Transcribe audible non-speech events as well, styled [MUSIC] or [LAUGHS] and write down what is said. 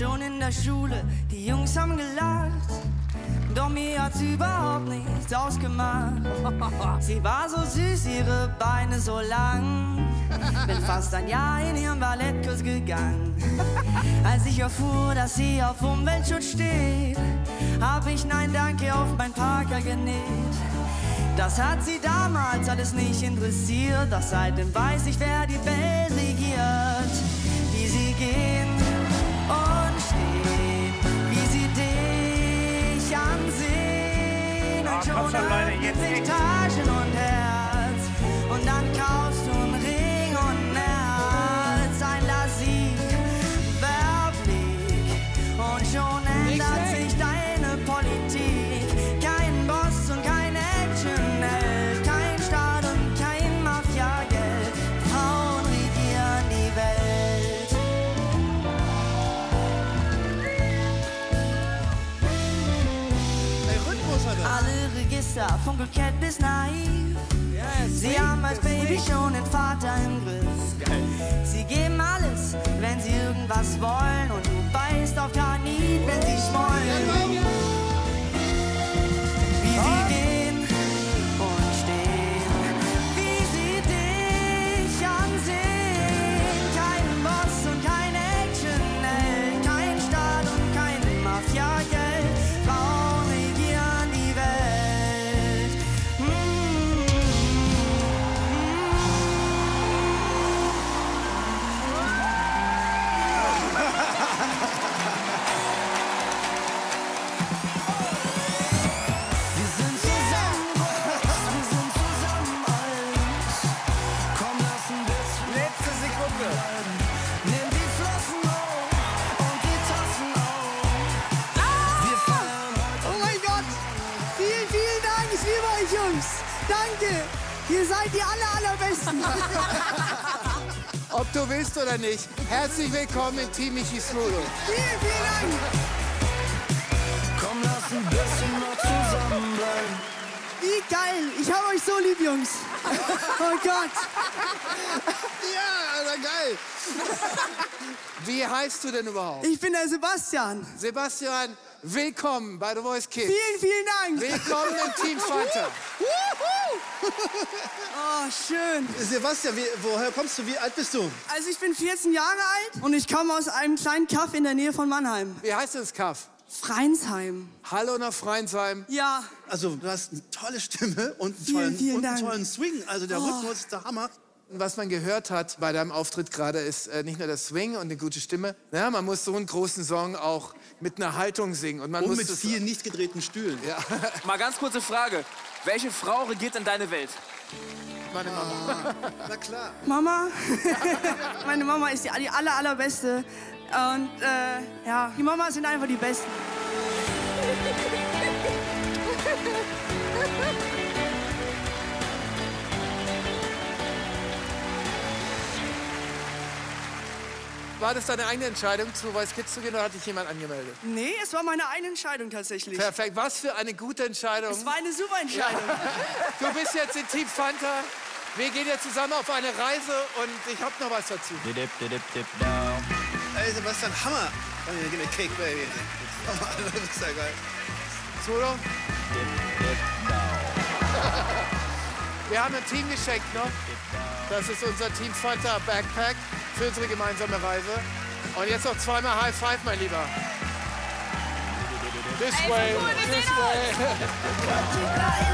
schon in der Schule, die Jungs haben gelacht. Doch mir hat's überhaupt nichts ausgemacht. [LAUGHS] Sie war so süß, ihre Beine so lang. Bin fast ein Jahr in ihren Ballettkurs gegangen. [LAUGHS] Als ich erfuhr, dass sie auf Umweltschutz steht, hab ich Nein Danke auf mein Parker genäht. Das hat sie damals alles nicht interessiert, doch seitdem weiß ich, wer die Welt regiert. Komm schon, Leute, jetzt sich Von Kokett bis naiv. Sie haben als Baby schon den Vater im Griff. Sie geben alles, wenn sie irgendwas wollen. Und du beißt auf Granit, wenn sie schmollen. Ihr seid die aller, allerbesten! [LAUGHS] Ob du willst oder nicht, herzlich willkommen in Team Michi Smudo. vielen, vielen Dank! Komm, lass ein bisschen noch zusammenbleiben. Wie geil! Ich hab euch so lieb, Jungs! Oh Gott! Ja, geil. [LAUGHS] Wie heißt du denn überhaupt? Ich bin der Sebastian! Sebastian, willkommen bei The Voice Kids. Vielen, vielen Dank! Willkommen im Team Fanta. Oh, schön! Sebastian, wie, woher kommst du? Wie alt bist du? Also ich bin 14 Jahre alt und ich komme aus einem kleinen Kaff in der Nähe von Mannheim. Wie heißt das Kaff? Freinsheim. Hallo nach Freinsheim. Ja, Also, du hast eine tolle Stimme und einen Vielen, tollen, vielen und einen tollen Swing. Also, der Oh. Rhythmus ist der Hammer. Was man gehört hat bei deinem Auftritt gerade ist äh, nicht nur das Swing und eine gute Stimme. Ja, man muss so einen großen Song auch mit einer Haltung singen. Und man Und muss mit vielen nicht gedrehten Stühlen. Ja, [LAUGHS] Mal ganz kurze Frage. Welche Frau regiert in deine Welt? meine Mama. Na klar. Mama. [LAUGHS] Meine Mama ist die, die aller, allerbeste. Und äh, ja, die Mamas sind einfach die Besten. [LAUGHS] War das deine eigene Entscheidung, zu Voice Kids zu gehen oder hat dich jemand angemeldet? Nee, es war meine eigene Entscheidung tatsächlich. Perfekt. Was für eine gute Entscheidung. Es war eine super Entscheidung. [LAUGHS] Du bist jetzt in Team Fanta. Wir gehen jetzt zusammen auf eine Reise und ich habe noch was dazu. Dip, dip, dip, dip, down. Ey, Sebastian, Hammer. Oh, yeah, give me cake, baby. Oh, [LAUGHS] das ist ja geil. Solo? [LAUGHS] Wir haben ein Team geschenkt noch. Das ist unser Team Fanta Backpack für unsere gemeinsame Reise. Und jetzt noch zweimal High Five, mein Lieber. This way, this way. [LAUGHS]